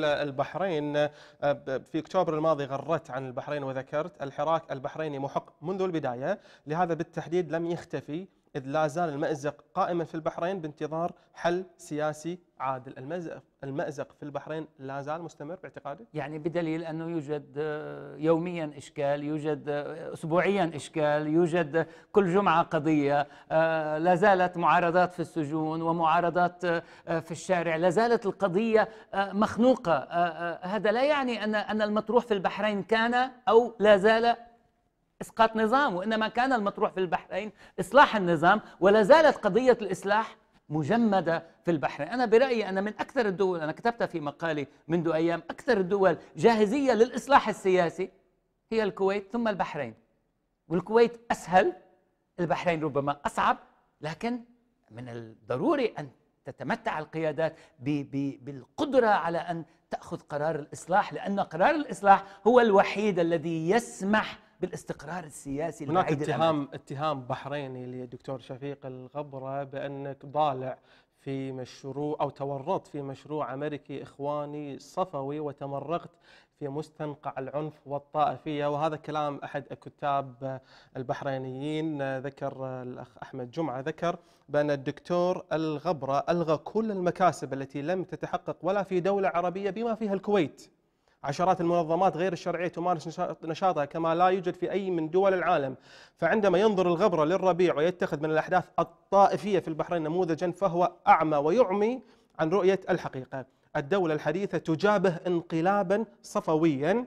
البحرين. في أكتوبر الماضي غردت عن البحرين وذكرت الحراك البحريني محق منذ البداية، لهذا بالتحديد لم يختفي. إذ لا زال المأزق قائما في البحرين بانتظار حل سياسي عادل، المأزق المأزق في البحرين لا زال مستمر باعتقادك؟ يعني بدليل أنه يوجد آه، يوميا إشكال، يوجد آه، اسبوعيا إشكال، يوجد كل جمعة قضية، آه، لا زالت معارضات في السجون ومعارضات في الشارع، لا زالت القضية مخنوقة، هذا لا يعني أن المطروح في البحرين كان أو لا زال إسقاط نظام وإنما كان المطروح في البحرين إصلاح النظام ولا زالت قضية الإصلاح مجمدة في البحرين، أنا برأيي أن من أكثر الدول أنا كتبتها في مقالي منذ أيام أكثر الدول جاهزية للإصلاح السياسي هي الكويت ثم البحرين. والكويت أسهل البحرين ربما أصعب لكن من الضروري أن تتمتع القيادات بالقدرة على أن تأخذ قرار الإصلاح لأن قرار الإصلاح هو الوحيد الذي يسمح بالاستقرار السياسي هناك اتهام الأمن. اتهام بحريني للدكتور شفيق الغبرة بأنك ضالع في مشروع أو تورطت في مشروع أمريكي إخواني صفوي وتمرغت في مستنقع العنف والطائفية. وهذا كلام أحد الكتاب البحرينيين ذكر الأخ أحمد جمعة. ذكر بأن الدكتور الغبرة ألغى كل المكاسب التي لم تتحقق ولا في دولة عربية بما فيها الكويت. عشرات المنظمات غير الشرعية تمارس نشاطها كما لا يوجد في أي من دول العالم. فعندما ينظر الغبرة للربيع ويتخذ من الأحداث الطائفية في البحرين نموذجا فهو أعمى ويعمي عن رؤية الحقيقة. الدولة الحديثة تجابه انقلابا صفويا.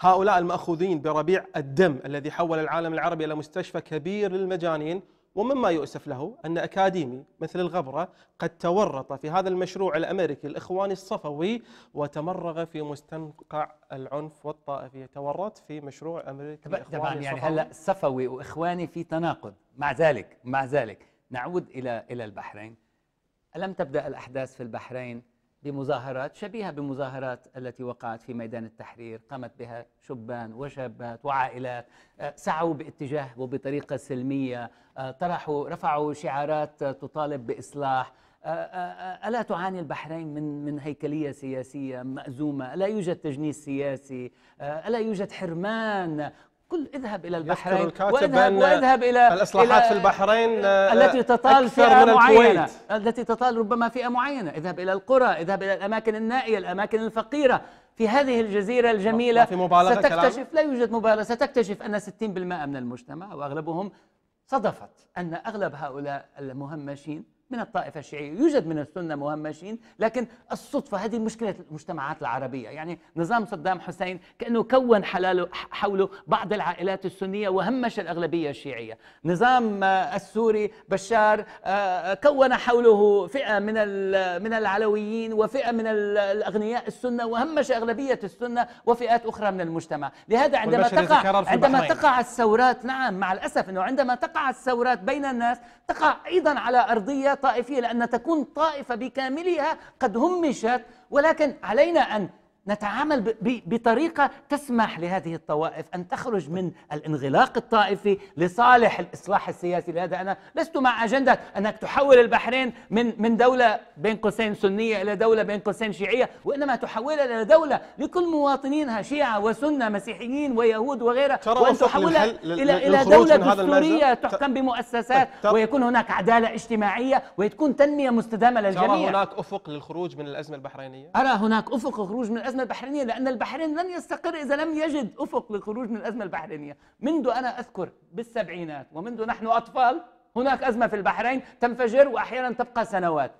هؤلاء المأخوذين بربيع الدم الذي حول العالم العربي إلى مستشفى كبير للمجانين. ومما يؤسف له أن أكاديمي مثل الغبرة قد تورط في هذا المشروع الأمريكي الإخواني الصفوي وتمرغ في مستنقع العنف والطائفية تورط في مشروع أمريكي طبعا يعني هلا صفوي وإخواني في تناقض. مع ذلك مع ذلك نعود إلى إلى البحرين. ألم تبدأ الأحداث في البحرين؟ بمظاهرات شبيهة بمظاهرات التي وقعت في ميدان التحرير قامت بها شبان وشابات وعائلات آه، سعوا باتجاه وبطريقة سلمية آه، طرحوا رفعوا شعارات تطالب بإصلاح آه، ألا تعاني البحرين من من هيكلية سياسية مأزومة؟ ألا يوجد تجنيس سياسي؟ ألا يوجد حرمان كل اذهب إلى البحرين واذهب, وإذهب إلى الإصلاحات إلى في البحرين آه، التي تطال فئة معينة. التي تطال ربما فئة معينة. اذهب إلى القرى اذهب إلى الأماكن النائية الأماكن الفقيرة. في هذه الجزيرة الجميلة في مبالغة ستكتشف. لا يوجد مبالغة. ستكتشف أن 60% من المجتمع وأغلبهم صدفت أن أغلب هؤلاء المهمشين من الطائفة الشيعية. يوجد من السنة مهمشين لكن الصدفة هذه مشكلة المجتمعات العربية. يعني نظام صدام حسين كأنه كون حلاله حوله بعض العائلات السنية وهمش الأغلبية الشيعية. نظام آه، السوري بشار آه، كون حوله فئة من من العلويين وفئة من الأغنياء السنة وهمش أغلبية السنة وفئات أخرى من المجتمع. لهذا عندما تقع عندما تقع الثورات نعم مع الأسف أنه عندما تقع الثورات بين الناس تقع أيضا على أرضية طائفية لأن تكون طائفة بكاملها قد همشت ولكن علينا أن نتعامل بطريقة تسمح لهذه الطوائف أن تخرج من الانغلاق الطائفي لصالح الإصلاح السياسي، لهذا أنا لست مع أجندة أنك تحول البحرين من من دولة بين قوسين سنية إلى دولة بين قوسين شيعية، وإنما تحولها إلى دولة لكل مواطنينها شيعة وسنة مسيحيين ويهود وغيرها وأن تحولها إلى إلى دولة دستورية تحكم بمؤسسات ويكون هناك عدالة اجتماعية وتكون تنمية مستدامة للجميع. ترى هناك أفق للخروج من الأزمة البحرينية؟ أرى هناك أفق للخروج من الأزمة الأزمة البحرينية لأن البحرين لن يستقر إذا لم يجد أفق للخروج من الأزمة البحرينية. منذ أنا أذكر بالسبعينات ومنذ نحن أطفال هناك أزمة في البحرين تنفجر وأحيانا تبقى سنوات.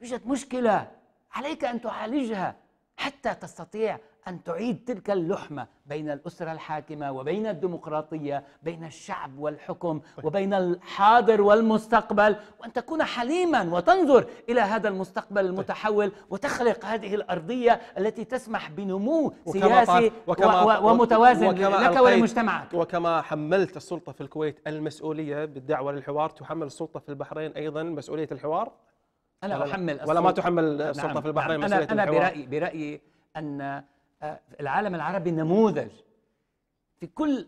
يوجد مشكلة عليك أن تعالجها. حتى تستطيع أن تعيد تلك اللحمة بين الأسرة الحاكمة وبين الديمقراطية بين الشعب والحكم وبين الحاضر والمستقبل وأن تكون حليما وتنظر إلى هذا المستقبل المتحول وتخلق هذه الأرضية التي تسمح بنمو سياسي وكما ومتوازن وكما لك ولمجتمعك. وكما حملت السلطة في الكويت المسؤولية بالدعوة للحوار تحمل السلطة في البحرين أيضا مسؤولية الحوار؟ أنا أحمل ولا ما تحمل السلطة نعم. في البحرين نعم أنا, أنا الحوار؟ برأيي برأيي أن العالم العربي نموذج في كل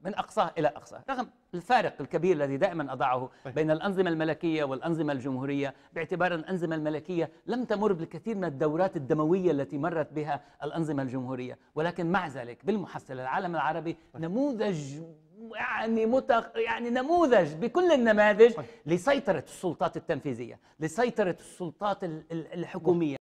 من أقصاه إلى أقصاه. رغم الفارق الكبير الذي دائما أضعه طيب. بين الأنظمة الملكية والأنظمة الجمهورية باعتبار الأنظمة الملكية لم تمر بالكثير من الدورات الدموية التي مرت بها الأنظمة الجمهورية. ولكن مع ذلك بالمحصله العالم العربي طيب. نموذج يعني متخ... يعني نموذج بكل النماذج طيب. لسيطرة السلطات التنفيذية لسيطرة السلطات الحكومية